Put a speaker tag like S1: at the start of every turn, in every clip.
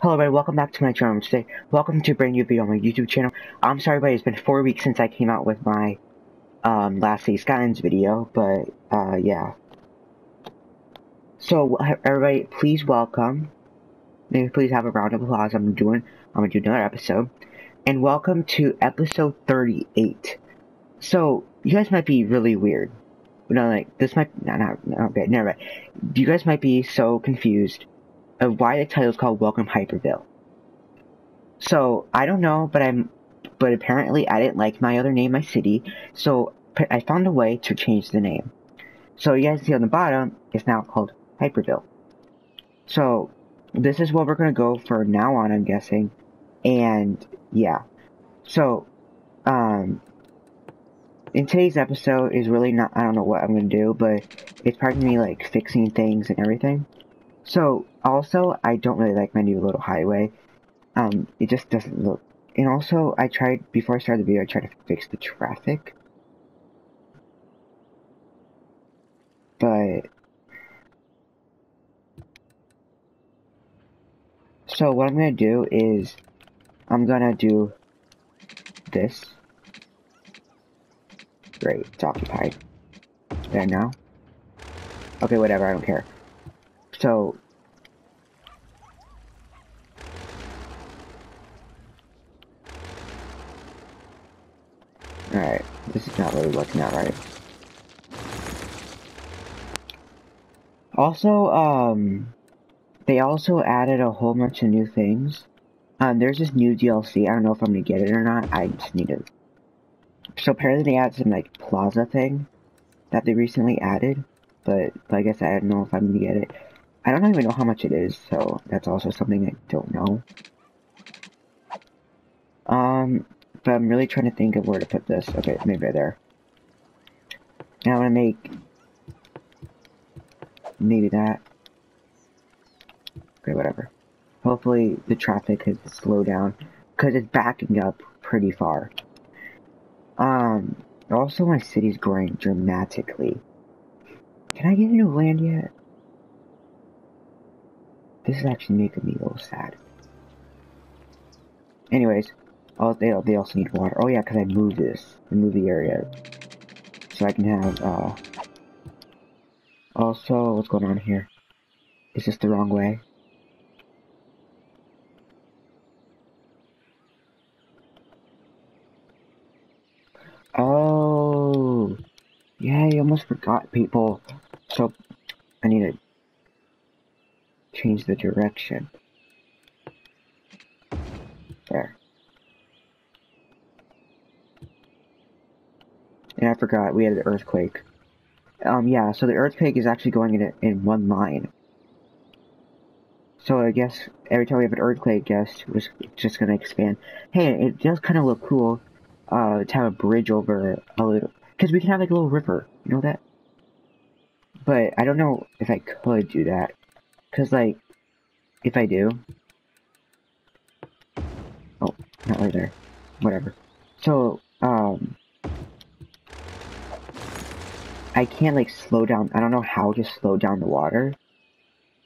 S1: Hello everybody, welcome back to my channel today. Welcome to a brand new video on my YouTube channel. I'm sorry everybody, it's been four weeks since I came out with my um, last City Skylines video, but uh, yeah. So everybody, please welcome. Maybe please have a round of applause. I'm doing. I'm gonna do another episode, and welcome to episode 38. So you guys might be really weird. You like this might not okay. Never mind. You guys might be so confused why the title is called Welcome Hyperville. So I don't know, but I'm, but apparently I didn't like my other name, my city, so I found a way to change the name. So you guys see on the bottom, it's now called Hyperville. So this is what we're gonna go for now on, I'm guessing, and yeah. So, um, in today's episode is really not, I don't know what I'm gonna do, but it's probably me like fixing things and everything. So, also, I don't really like my new little highway. Um, it just doesn't look... And also, I tried, before I started the video, I tried to fix the traffic. But... So, what I'm gonna do is... I'm gonna do... This. Great, it's occupied. There now. Okay, whatever, I don't care. So, Alright, this is not really working out right. Also, um, they also added a whole bunch of new things. Um, there's this new DLC, I don't know if I'm gonna get it or not, I just need to... So apparently they added some, like, plaza thing that they recently added, but, but I guess I don't know if I'm gonna get it. I don't even know how much it is, so that's also something I don't know. Um, but I'm really trying to think of where to put this. Okay, maybe right there. Now I'm gonna make maybe that. Okay, whatever. Hopefully the traffic has slowed down because it's backing up pretty far. Um, also my city's growing dramatically. Can I get new land yet? This is actually making me a little sad. Anyways, oh, they, they also need water. Oh yeah, because I moved this. I moved the area. So I can have, uh... Also, what's going on here? Is this the wrong way? Oh! Yeah, I almost forgot people. So, I need to change the direction. There. And I forgot, we had the earthquake. Um, yeah, so the earthquake is actually going in, in one line. So I guess every time we have an earthquake, guess was just gonna expand. Hey, it does kind of look cool, uh, to have a bridge over a little, because we can have like a little river, you know that? But I don't know if I could do that. Because, like, if I do... Oh, not right there. Whatever. So, um... I can't, like, slow down... I don't know how to slow down the water.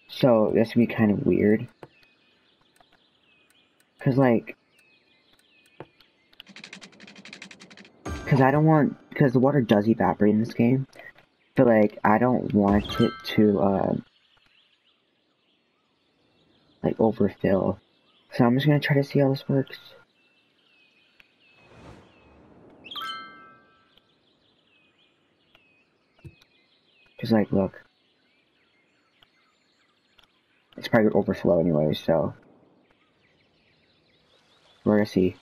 S1: So, that's gonna be kind of weird. Because, like... Because I don't want... Because the water does evaporate in this game. But, like, I don't want it to, uh like overfill. So I'm just gonna try to see how this works. Just like, look. It's probably gonna overflow anyway, so. We're gonna see.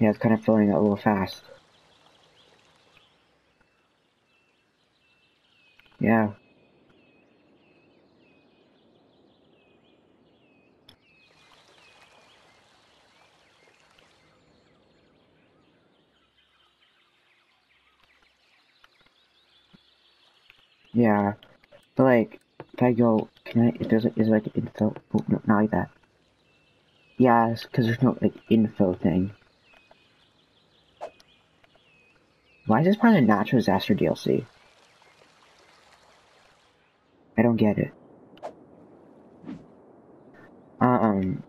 S1: Yeah, it's kind of filling up a little fast. Yeah. Yeah, but like, if I go, can I, if there's, is like an info, oh, no, not like that. Yeah, because there's no, like, info thing. Why is this part of the natural disaster DLC? I don't get it. Um,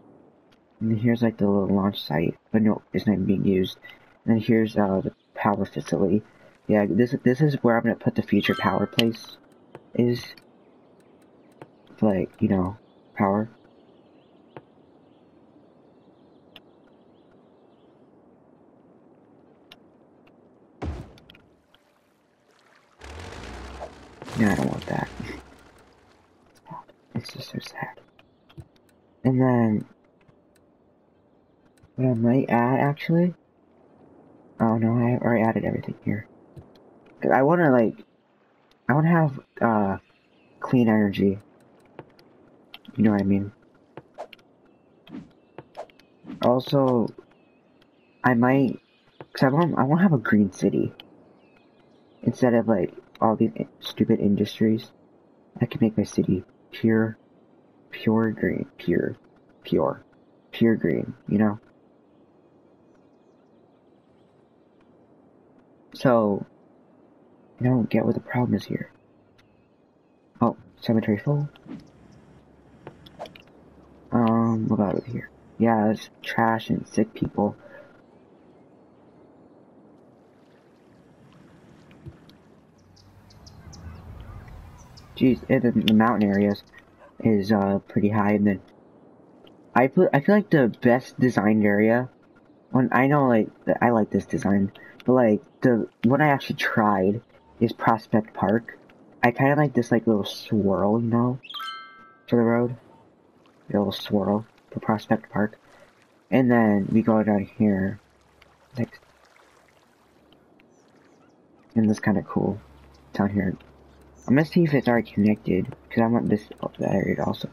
S1: and here's like the little launch site, but no, it's not being used. And then here's uh, the power facility. Yeah, this this is where I'm gonna put the future power place. Is like you know power. No, I don't want that. It's just so sad. And then, what I might add actually, oh no, I already added everything here. I want to like, I want to have uh, clean energy. You know what I mean? Also, I might, cause I want, I want to have a green city instead of like all these stupid industries. I can make my city pure, pure green, pure, pure, pure green, you know? So, I don't get what the problem is here. Oh, cemetery full? Um, what about over here? Yeah, it's trash and sick people. Jeez, and the, mountain areas is uh pretty high, and then I feel I feel like the best designed area. When I know like I like this design, but like the what I actually tried is Prospect Park. I kind of like this like little swirl, you know, for the road. Little swirl for Prospect Park, and then we go down here, like, and this kind of cool down here. I'm gonna see if it's already connected, because I want this oh, that area also.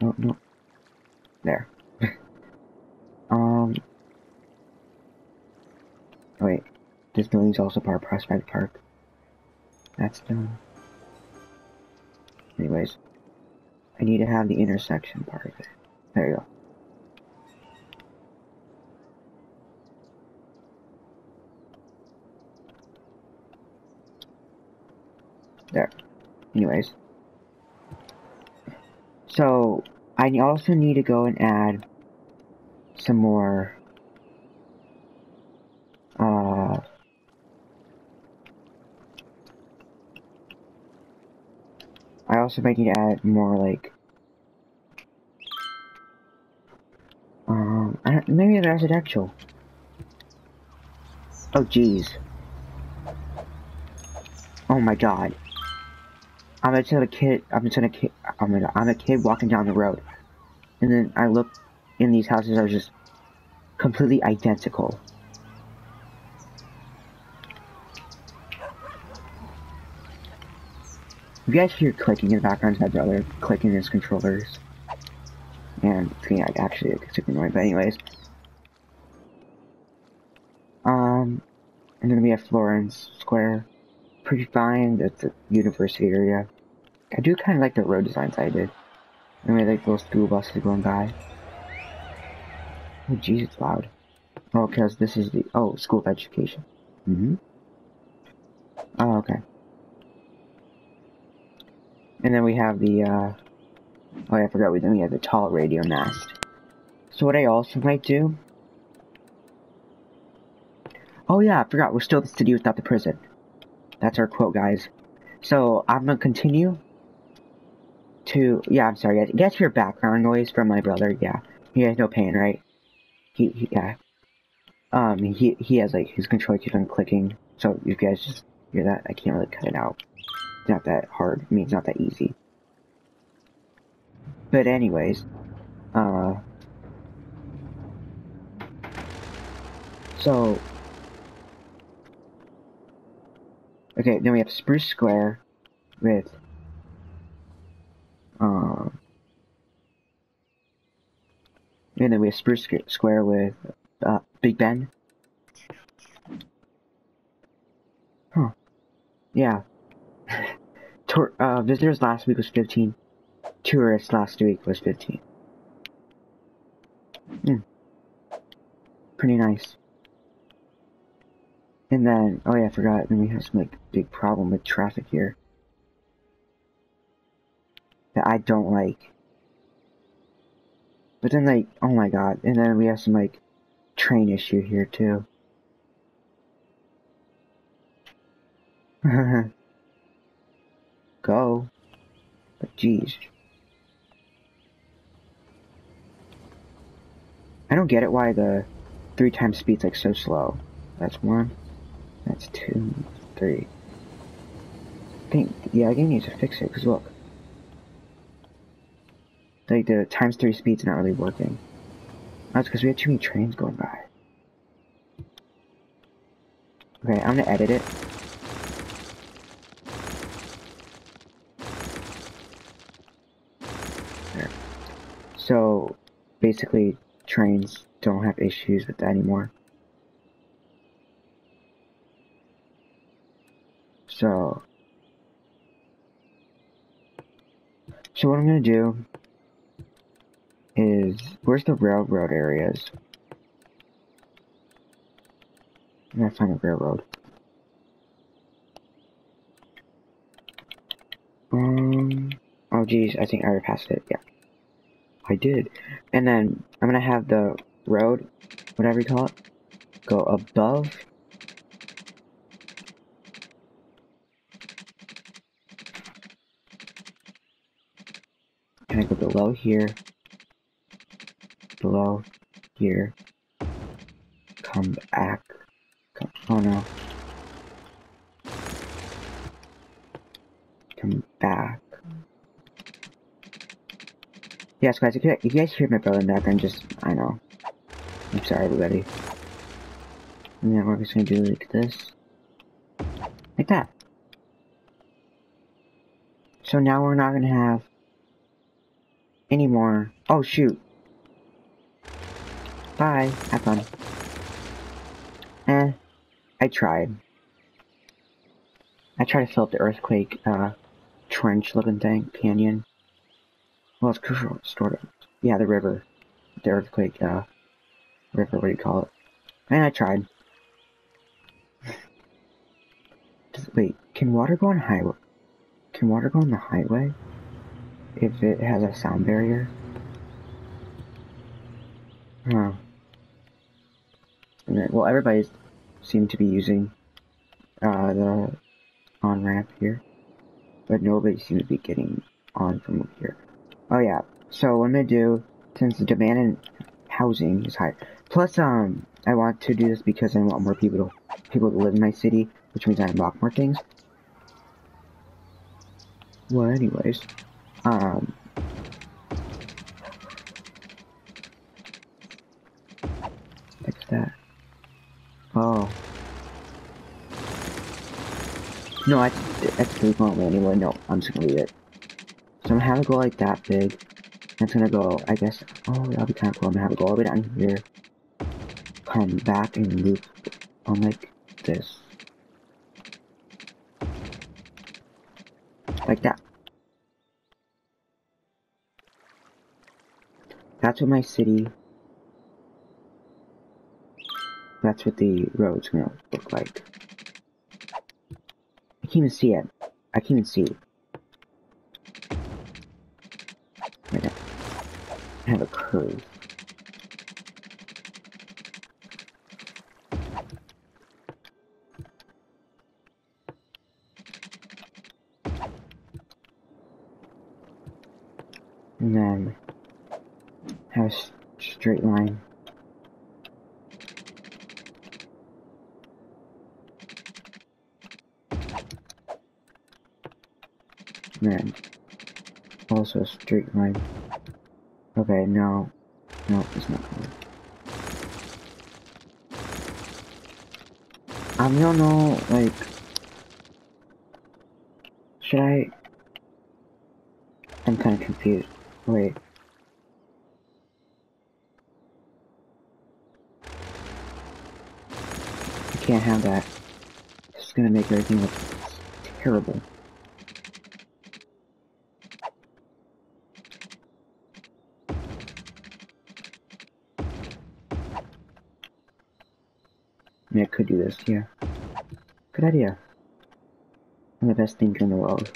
S1: No, no. There. um. Wait. This building's also part of Prospect Park. That's done. Anyways. I need to have the intersection part of it. There you go. There. Anyways. So, I also need to go and add some more, uh, also might need to add more, like, um, maybe a residential. Oh, jeez. Oh my god. I'm a kid. I'm just a kid. Oh my god. I'm a kid walking down the road, and then I look, in these houses are just completely identical. If you guys hear clicking in the background, my brother clicking his controllers. And it's yeah, actually, super annoying. But anyways, um, and then we have Florence Square. Pretty fine. That's a university area. I do kind of like the road designs I did. I mean, like those school buses going by. Oh, jeez, it's loud. Oh, because this is the, oh, school of education. Mm-hmm. Oh, okay. And then we have the, uh, oh, yeah, I forgot, we, then we have the tall radio mast. So what I also might do, oh yeah, I forgot, we're still the city without the prison. That's our quote, guys. So, I'm gonna continue to, yeah, I'm sorry, guys. your background noise from my brother, yeah. He has no pain, right? He, he, yeah. Um, he, he has, like, his controller keeps on clicking, so you guys just hear that, I can't really cut it out. Not that hard, I mean, it's not that easy. But anyways, uh, so, okay, then we have Spruce Square with um, and then we have Spruce Square with uh, Big Ben. Huh. Yeah. Tour uh, visitors last week was 15. Tourists last week was 15. Hmm. Pretty nice. And then, oh yeah, I forgot, then we have some like big problem with traffic here. that I don't like. But then like, oh my god, and then we have some like train issue here too. Go. But jeez. I don't get it why the three times speed's like so slow. That's one. That's two. Three. I think, yeah, I I need to fix it, because look. Like, the times three speed's not really working. That's because we have too many trains going by. Okay, I'm gonna edit it. So, basically, trains don't have issues with that anymore. So, so what I'm gonna do is, where's the railroad areas? I'm gonna find a railroad. Um, oh geez, I think I already passed it, yeah. I did. And then, I'm gonna have the road, whatever you call it, go above. And I go below here, below here, come back, come, oh no, come back. Yes guys, if you, if you guys hear my brother in the background, just, I know, I'm sorry everybody. And then we're just gonna do like this, like that. So now we're not gonna have anymore. Oh shoot. Bye. Have fun. Eh. I tried. I tried to fill up the earthquake, uh, trench looking thing, canyon. Well, it's crucial, sort of. Yeah, the river. The earthquake, uh, river, what do you call it? And I tried. Does, wait, can water go on highway? Can water go on the highway? if it has a sound barrier. Huh. Then, well, everybody seems to be using uh, the on-ramp here, but nobody seems to be getting on from over here. Oh yeah, so what I'm gonna do, since the demand in housing is high, plus um, I want to do this because I want more people to, people to live in my city, which means I unlock more things. Well, anyways, um, fix that. Oh. No, I, that's the wrong anyway. No, I'm just gonna leave it. I'm gonna have it go like that big. It's gonna go, I guess, oh, that'll be kind of cool. I'm gonna have it go all the way down here. Come back and loop on like this. Like that. That's what my city, that's what the road's gonna look like. I can't even see it. I can't even see. Right Have a curve. And then have a straight line. And then also a straight line. Okay, no. No, it's not good. I don't know, like... Should I... I'm kind of confused. Wait. I can't have that. It's gonna make everything look terrible. Could do this, yeah. Good idea. I'm the best thinker in the world.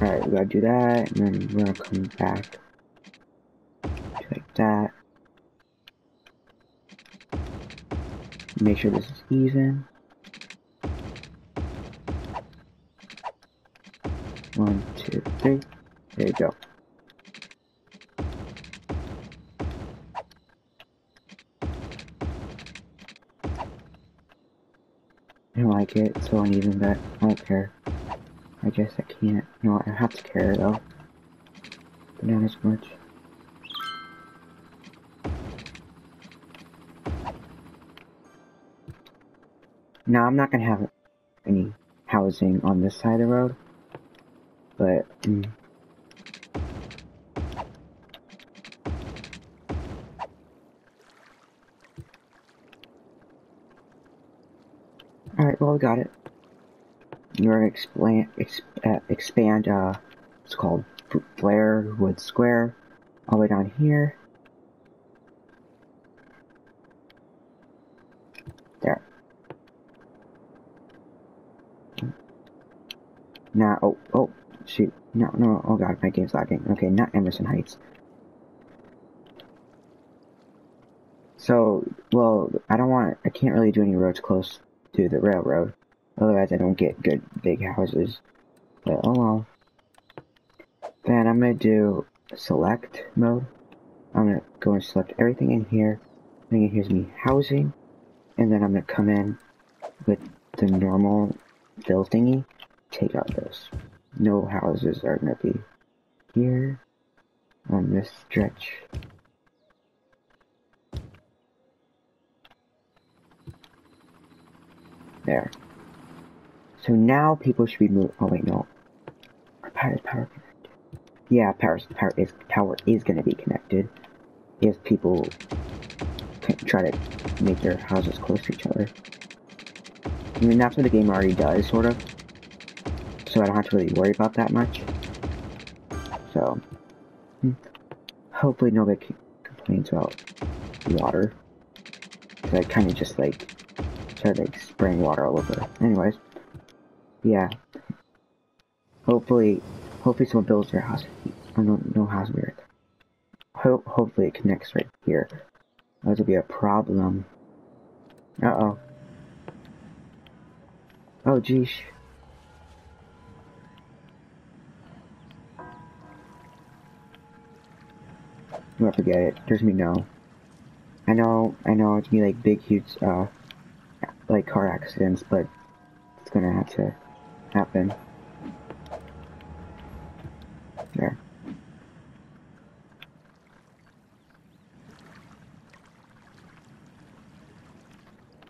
S1: Alright, we gotta do that, and then we're gonna come back. Like that. Make sure this is even. One, two, three. There you go. I don't like it, so I uneven, but I don't care. I guess I can't. No, I have to care though. But not as much. Now, I'm not gonna have any housing on this side of the road, but. Mm, Alright, well, got it. We're gonna expand, exp uh, expand, uh, it's called Blairwood Square, all the way down here. There. Now, oh, oh, shoot. No, no, oh god, my game's lagging. Okay, not Emerson Heights. So, well, I don't want, I can't really do any roads close to the railroad. Otherwise, I don't get good big houses. But oh well. Then I'm gonna do select mode. I'm gonna go and select everything in here. Then here's me housing, and then I'm gonna come in with the normal fill thingy. Take out this. No houses are gonna be here on this stretch. There. So now people should be moving. Oh wait, no. Power connected. Yeah, power power is power is to be connected if people try to make their houses close to each other. I mean, that's what the game already does, sort of. So I don't have to really worry about that much. So, hmm. hopefully nobody complains about water. Cause I kind of just like started like spraying water all over. Anyways, yeah. Hopefully, hopefully someone builds their house. I don't know how's weird. Ho hopefully it connects right here. That would be a problem. Uh oh. Oh geez. No, forget it. There's me no. I know, I know it's me like big, huge, uh, like car accidents, but it's gonna have to happen. There.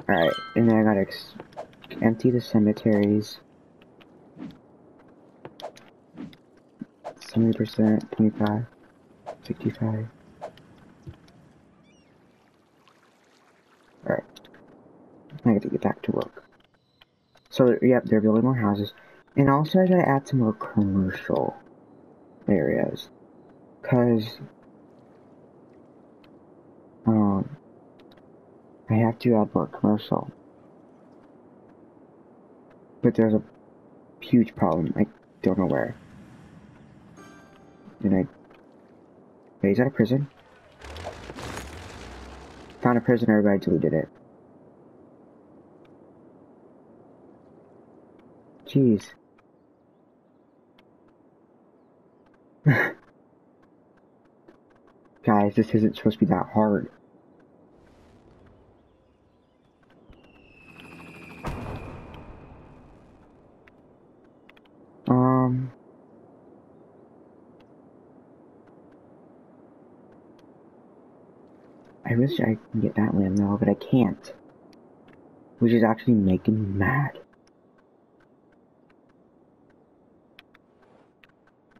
S1: Alright, and then I gotta empty the cemeteries. 70%, 25, 65. Alright. I got to get back to work. So, yep, they're building more houses. And also, I gotta add some more commercial areas. Because, um, I have to add more commercial. But there's a huge problem. I don't know where. And I... Wait, is that a prison? Found a prison, everybody deleted it. Jeez. Guys, this isn't supposed to be that hard. Um... I wish I could get that land now, but I can't. Which is actually making me mad.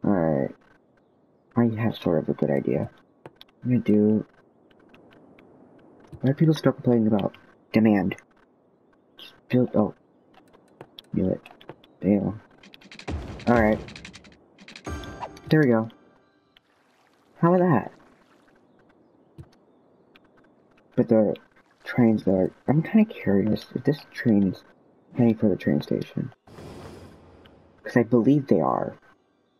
S1: Alright. I have sort of a good idea. I'm gonna do... Why people start complaining about demand? Build... Oh. Do it. Damn. Alright. There we go. How about that? But the trains there... I'm kind of curious if this train is heading for the train station. Because I believe they are.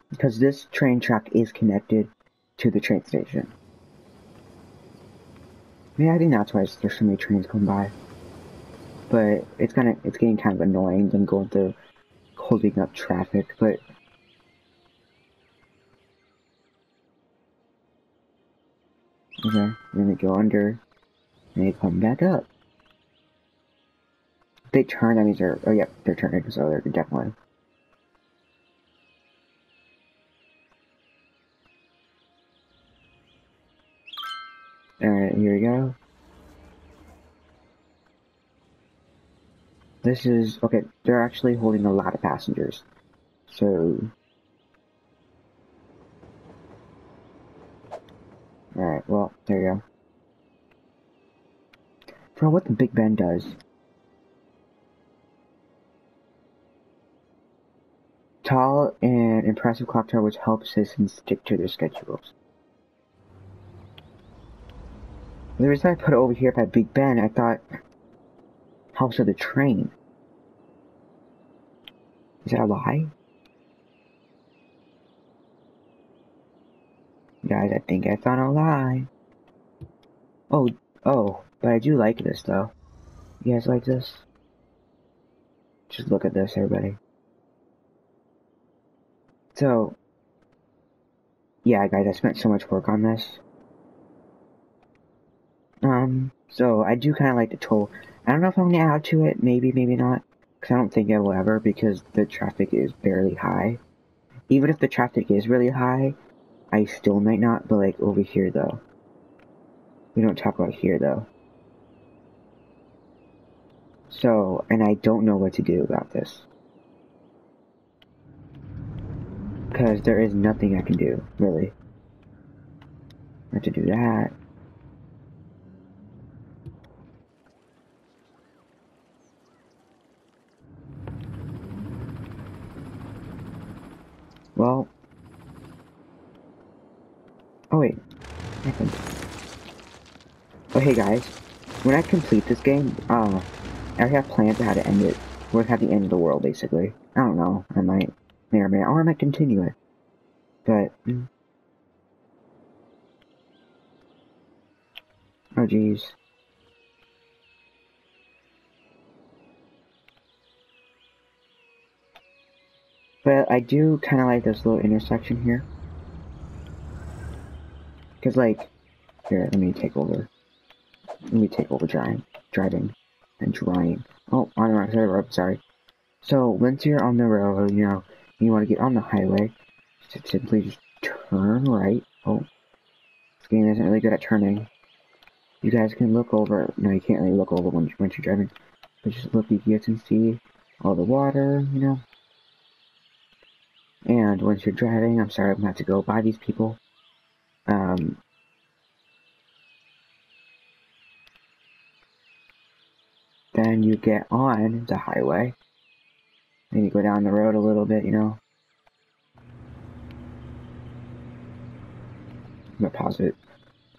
S1: Because this train track is connected to the train station. Yeah, I think that's why there's so many trains going by. But it's kind of it's getting kind of annoying them going through holding up traffic. But okay, then they go under, and they come back up. They turn, that means they're oh yeah, they're turning, so they're definitely. Alright, here we go. This is, okay, they're actually holding a lot of passengers. So... Alright, well, there you go. For what the Big Ben does. Tall and impressive clock tower which helps citizens stick to their schedules. The reason I put it over here by Big Ben, I thought House of the Train. Is that a lie? Guys, I think I found a lie. Oh, oh, but I do like this though. You guys like this? Just look at this, everybody. So, yeah, guys, I spent so much work on this. Um, so I do kind of like the toll. I don't know if I'm gonna add to it, maybe, maybe not. Because I don't think I will ever, because the traffic is barely high. Even if the traffic is really high, I still might not, but like over here though. We don't talk about here though. So, and I don't know what to do about this. Because there is nothing I can do, really. I have to do that. Well. Oh wait. Happened. Hey guys. When I complete this game, uh, I already have plans on how to end it. We're at the end of the world, basically. I don't know. I might, may or may, or I might continue it. But. Mm. Oh jeez. But I do kind of like this little intersection here. Because, like, here, let me take over. Let me take over driving, driving, and drying. Oh, on the right side of the road, sorry. So, once you're on the road, you know, you want to get on the highway, simply just turn right. Oh, this game isn't really good at turning. You guys can look over, no, you can't really look over when, once you're driving. But just look, you can see all the water, you know, and once you're driving, I'm sorry I'm going to have to go by these people. Um, then you get on the highway. And you go down the road a little bit, you know. I'm gonna pause it.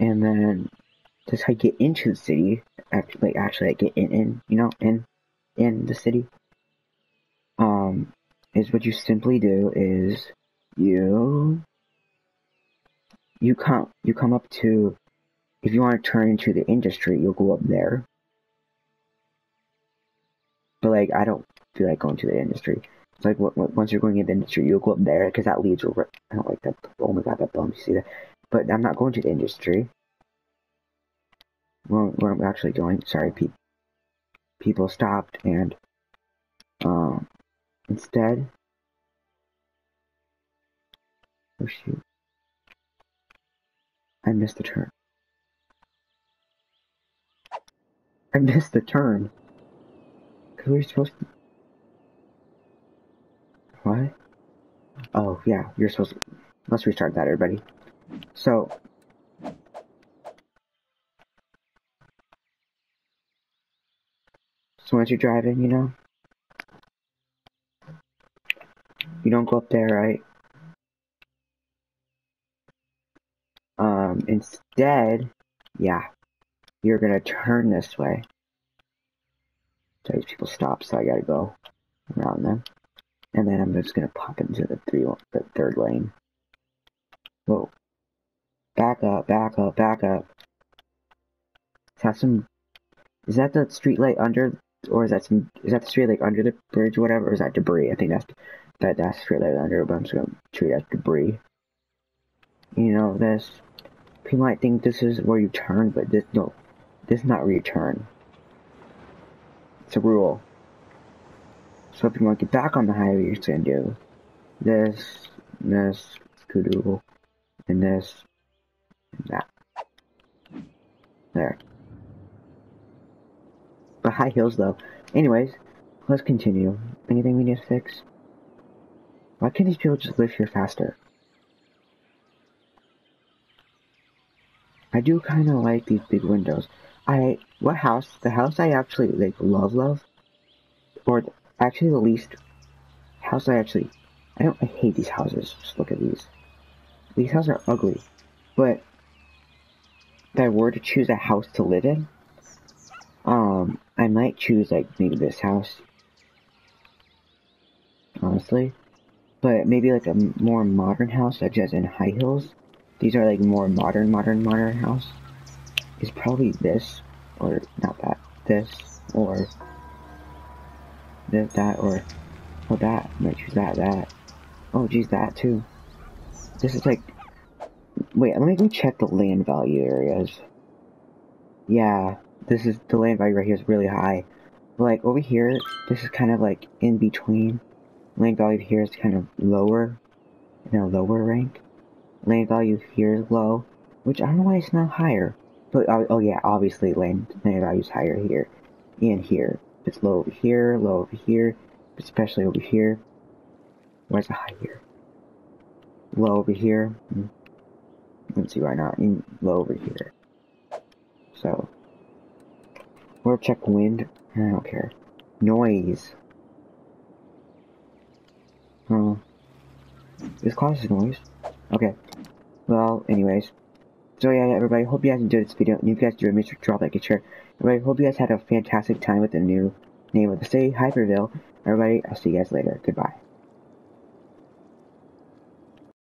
S1: And then how you get into the city. Actually, actually, get in, in, you know, in, in the city. Um, is what you simply do is you you come you come up to if you want to turn into the industry you'll go up there like i don't feel like going to the industry it's like once you're going into the industry you'll go up there because that leads over i don't like that oh my god that bump you see that but i'm not going to the industry well where i'm actually going sorry pe- people stopped and um Instead, oh shoot, I missed the turn. I missed the turn. Cause we were supposed to. What? Oh yeah, you're supposed to. Let's restart that, everybody. So. So once you're driving, you know, You don't go up there, right? Um, instead, yeah, you're gonna turn this way. So these people stop, so I gotta go around them. And then I'm just gonna pop into the three, the third lane. Whoa. Back up, back up, back up. Is that some? Is that the street light under, or is that some? Is that the street light under the bridge, or whatever? Or is that debris? I think that's that that's street light under, but I'm just gonna treat that debris. You know this. People might think this is where you turn, but this no, this is not where you turn. It's a rule. So if you want to get back on the highway, you're gonna do this, this, kudu, and this, and that. There. But high heels though. Anyways, let's continue. Anything we need to fix? Why can't these people just live here faster? I do kind of like these big windows. I, what house, the house I actually, like, love, love, or actually the least house I actually, I don't, I hate these houses. Just look at these. These houses are ugly. But, if I were to choose a house to live in, um, I might choose, like, maybe this house. Honestly. But maybe, like, a more modern house, such as in High Hills. These are, like, more modern, modern, modern house. Is probably this, or not that, this, or this, that, or, or that. I might choose that, that. Oh, geez, that too. This is like, wait, let me go check the land value areas. Yeah, this is, the land value right here is really high. But like, over here, this is kind of like in between. Land value here is kind of lower, in a lower rank. Land value here is low, which I don't know why it's not higher. But, oh, oh yeah, obviously land, land value is higher here, and here. It's low over here, low over here, especially over here. Where's the high here? Low over here. Hmm. Let's see why not. Low over here. So, we'll check wind. I don't care. Noise. Oh. This causes noise. Okay. Well, anyways. So yeah, everybody, hope you guys enjoyed this video. And if you guys do, make sure to drop a like and share. Everybody, hope you guys had a fantastic time with the new name of the city, Hyperville. Everybody, I'll see you guys later. Goodbye.